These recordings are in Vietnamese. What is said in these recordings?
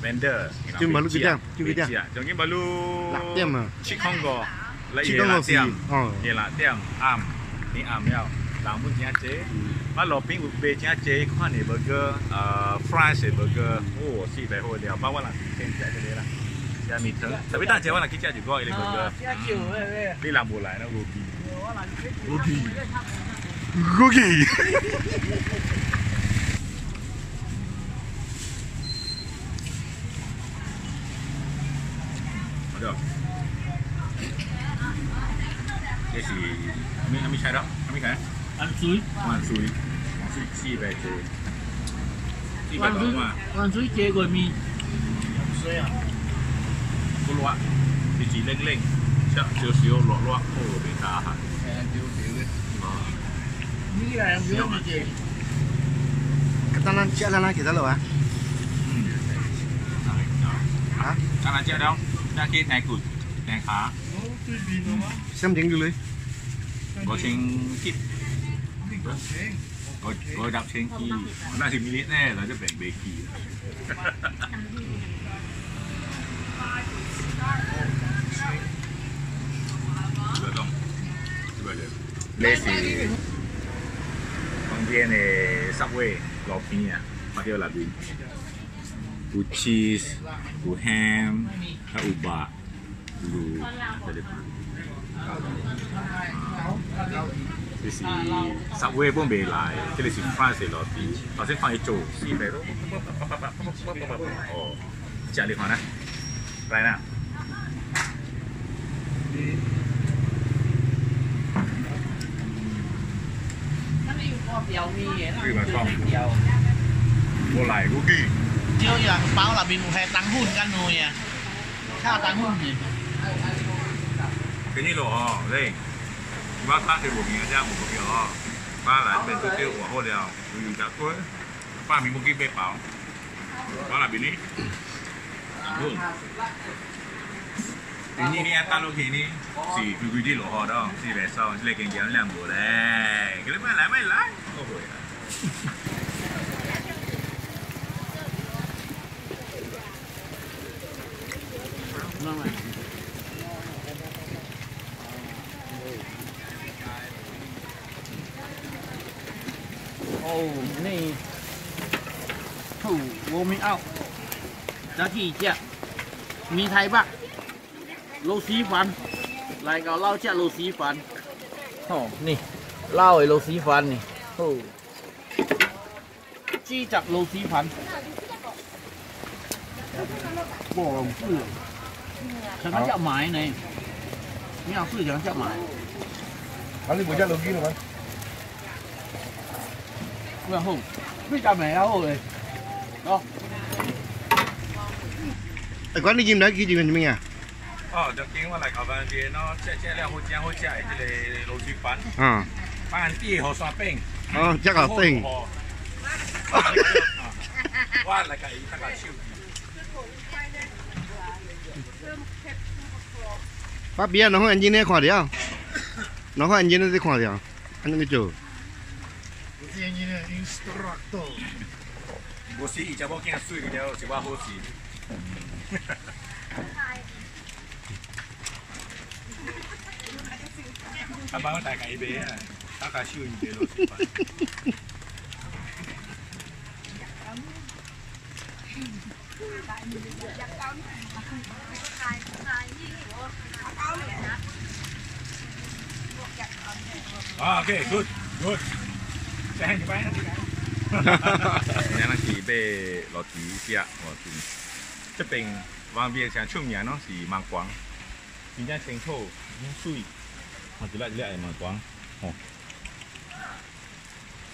vendor. Itu baru kita, itu kita. Jangan baru. Latiam ah. Cik Hongo, lagi Cik Latiam. Oh, ya Latiam. Am, ni am ya. Lambu je, aje. Lah, lo ping ubi ni aje. Kau ni burger, uh, fries burger. Oh, si dah hoi dia. Bawa lah, tengok je dia lah. Dia mitra. Tapi tak jawab lah kita juga ini burger. Ah, kita Ni lambu lah, nak ubi. Ubi. Ubi. Được. Cái gì? Ami ami sai đó. Ami cái. ăn suối Hoàn suối. Hoàn suối chi về chế. Chi về ăn đó suối mà. ăn suối chê rồi mi Cô loa. Thì chỉ lên lên. Chắc chiếu xíu loa loa. Ô, bị ta hả? mi là ăn suối mà chê Kata nan chia ra kita lo ah. Hả? Sao là chưa đâu? Ra kia này cụt. Này khá. Xem tiếng dulu. Có trên kít. Có có đạp trên kỳ. Nó thì mi nè là cho bèn bê kỳ. Được không? Được rồi. Đây thì旁边的 Subway 路边啊，发叫内边有 cheese 有 ham 还有肉有这里这是 Subway 本未来，这里是 France 的路边，头先放去做四百咯，哦，这里看啦，来啦。Cái mà không. Mua lại có kỳ. chưa giờ báo là mình phải tăng hun căn rồi nha sao tăng hun gì cái gì lộ họ đây. Ba tháng thì một nghìn ra một cái họ ba là bên tôi tiêu của hồ đèo. Mình đã cuối ba mình một cái bê bảo. Ba là bên đi ừ thì như đi ta lúc thì đi. Chỉ cứ cứ đi lộ họ đó. Chỉ về sau chỉ lấy cái nghiệm làm bữa đấy cái lúc mà lại mới lại นี่ถูโวไม่เอาจะกี่เจ้ามีไทยบ้างโลซีฟันลายก็เล่าเจ้าโลซีฟันโอ้นี่เล่าไอ้โลซีฟันนี่โอ้จี้จับโลซีฟันบ่ลงซื้อฉันก็จะหมายในนี่เอาซื้อฉันจะหมายอันนี้ผมจะลงกินหรือไม่ Ủa hùng, biết chào mẹ đâu rồi Đó, Ở quán đi chim đấy kia gì mình mình à? ờ được tiếng mà lại ở bên kia nó chạy chạy leo hồi chạy hồi chạy thì là lô xí phán À. bán đi hồ xoa beng Ờ, chắc là tỉnh. Qua là cái tất cả siêu Pháp bia nó không ăn gì nè khoa đi à? Nó không ăn gì nè thì khoa đi à? Ăn cái chỗ. Você é um instructor. Você já vai quem assou, já você vai hoje. Tá bom, tá aí bem, tá. Ah, okay, good, good. trang là chỉ về lò tí kia lò tí chấp bình vàng việc sáng chung nhà nó chỉ mang quáng chính ra tránh thổ nhưng suy mà chỉ lại lại mà quáng oh.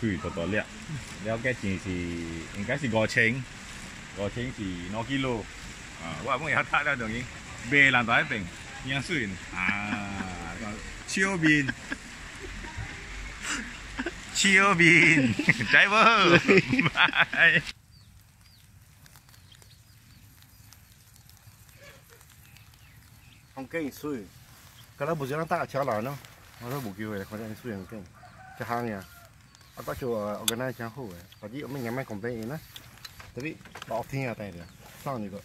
suy có tỏ lẹ cái chỉ thì cái chỉ gò chén gò chén chỉ nó kilo à qua cũng nhà ta ra đường đi về làm tái bình nhưng suy à chiêu bình Chiêu bin Driver. Bye. Không kinh xui. Cái đó bố dưỡng ta cháu lại nó. Nó rất bố kêu về không kênh xui không kênh Chá hàng nhà Ở có chỗ organize cháu vậy, Có gì mình nhắm mày cũng vậy nữa Tại vì bỏ thiên ở đây rồi Sao này rồi